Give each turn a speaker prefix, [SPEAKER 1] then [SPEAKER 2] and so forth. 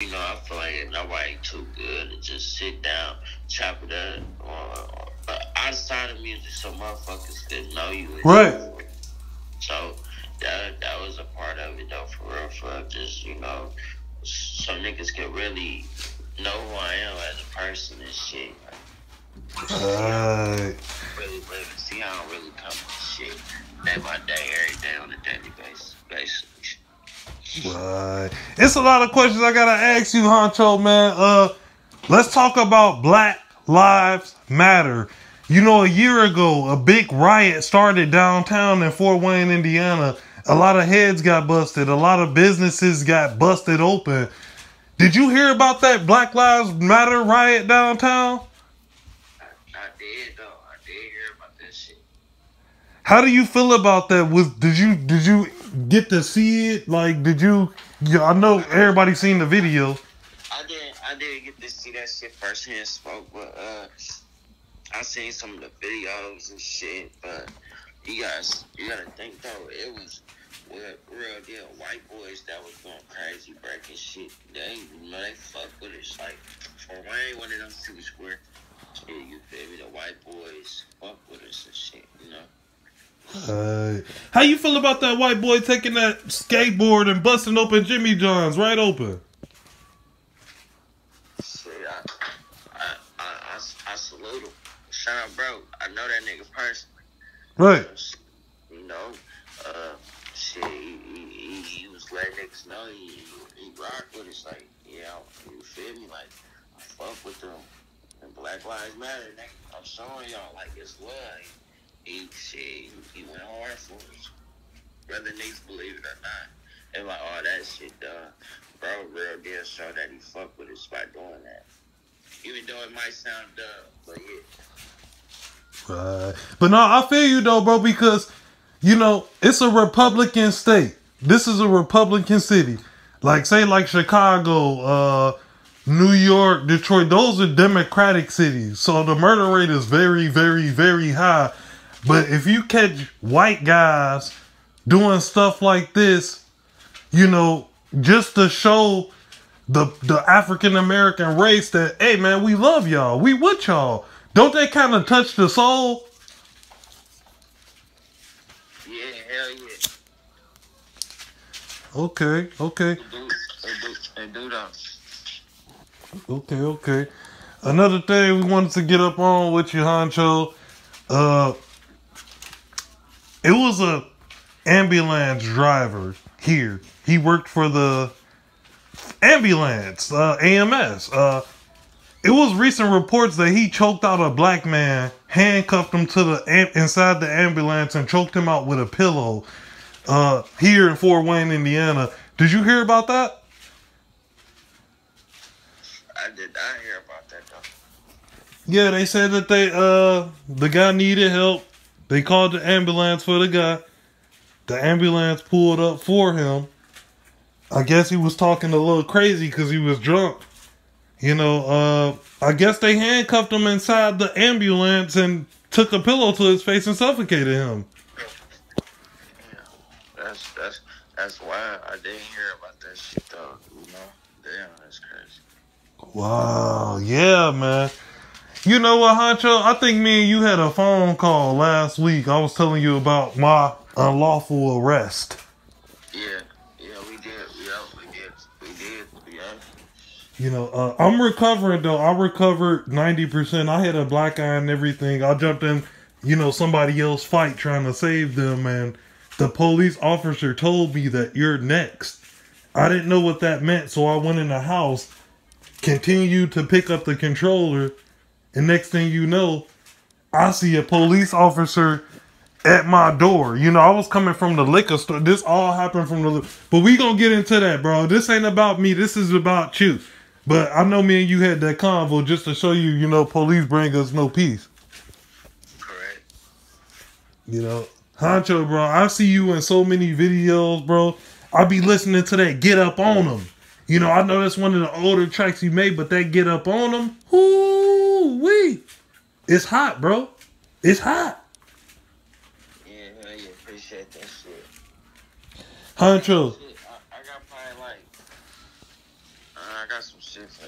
[SPEAKER 1] You know, I feel like nobody too good to just sit down, chop it up, or, or outside of music, so motherfuckers could know you.
[SPEAKER 2] Right.
[SPEAKER 1] So that that was a part of it though, for real, for real. just you know, so niggas can really know who I am as a person and shit.
[SPEAKER 2] Right.
[SPEAKER 1] Really and see I really come to shit day by day, every day on a daily basis,
[SPEAKER 2] Right. It's a lot of questions I gotta ask you, Honcho, man. Uh let's talk about Black Lives Matter. You know, a year ago, a big riot started downtown in Fort Wayne, Indiana. A lot of heads got busted. A lot of businesses got busted open. Did you hear about that Black Lives Matter riot downtown?
[SPEAKER 1] I, I did though. I did hear about that shit.
[SPEAKER 2] How do you feel about that? Was did you did you get to see it? Like, did you? Yeah, I know everybody seen the video.
[SPEAKER 1] I didn't. I didn't get to see that shit firsthand, smoke, but uh, I seen some of the videos and shit. But you guys, you gotta think though, it was real, real deal white boys that was going crazy, breaking shit. They, you know, they fuck with us. Like, Fort Wayne, one of them two square. Shit, you feel me? The white boys fuck with us and shit. You know.
[SPEAKER 2] Uh, how you feel about that white boy taking that skateboard and busting open Jimmy John's right open?
[SPEAKER 1] Shit, I, I, I, salute him. Shout out, bro. I know that nigga personally.
[SPEAKER 2] Right.
[SPEAKER 1] You know, uh, shit, he, he, he, he was letting niggas know he, he rock with us. Like, yeah, you feel me? Like, I fuck with them. And Black Lives Matter, nigga, I'm showing y'all, like, it's love. He, shit, he, went hard for us. Whether niggas believe it or not. And like, all that shit done. Bro, real deal show that he fuck with us by doing that. Even though it might sound dumb, but yeah.
[SPEAKER 2] Right. But no, I feel you though, bro, because you know it's a Republican state. This is a Republican city. Like say like Chicago, uh, New York, Detroit. Those are Democratic cities, so the murder rate is very, very, very high. But if you catch white guys doing stuff like this, you know, just to show the the African American race that hey man, we love y'all, we with y'all. Don't they kind of touch the soul?
[SPEAKER 1] Yeah, hell yeah.
[SPEAKER 2] Okay, okay,
[SPEAKER 1] They do, they do, they do
[SPEAKER 2] okay, okay. Another thing we wanted to get up on with you, Honcho. Uh, it was a ambulance driver here. He worked for the ambulance, uh, EMS. Uh, it was recent reports that he choked out a black man, handcuffed him to the am- inside the ambulance, and choked him out with a pillow. Uh, here in Fort Wayne, Indiana. Did you hear about that?
[SPEAKER 1] I did not hear about that though.
[SPEAKER 2] Yeah, they said that they uh the guy needed help. They called the ambulance for the guy. The ambulance pulled up for him. I guess he was talking a little crazy because he was drunk. You know, uh I guess they handcuffed him inside the ambulance and took a pillow to his face and suffocated him.
[SPEAKER 1] Yeah, that's that's that's why I didn't hear about that shit though. You know, damn, that's crazy.
[SPEAKER 2] Wow, yeah, man. You know what, Honcho? I think me and you had a phone call last week. I was telling you about my unlawful arrest.
[SPEAKER 1] Yeah, yeah, we did. Yeah, we did. We did. Yeah.
[SPEAKER 2] You know, uh, I'm recovering though. I recovered 90%. I had a black eye and everything. I jumped in, you know, somebody else fight trying to save them and the police officer told me that you're next. I didn't know what that meant, so I went in the house, continued to pick up the controller, and next thing you know, I see a police officer at my door. You know, I was coming from the liquor store. This all happened from the But we gonna get into that, bro. This ain't about me. This is about you. But I know me and you had that convo just to show you, you know, police bring us no peace.
[SPEAKER 1] Correct.
[SPEAKER 2] You know, Honcho, bro, I see you in so many videos, bro. I be listening to that Get Up On Them. You know, I know that's one of the older tracks you made, but that Get Up On Them, whoo wee. It's hot, bro. It's hot.
[SPEAKER 1] Yeah, hell yeah, appreciate that shit.
[SPEAKER 2] Honcho,
[SPEAKER 1] I, I got probably like, uh, I got some shit for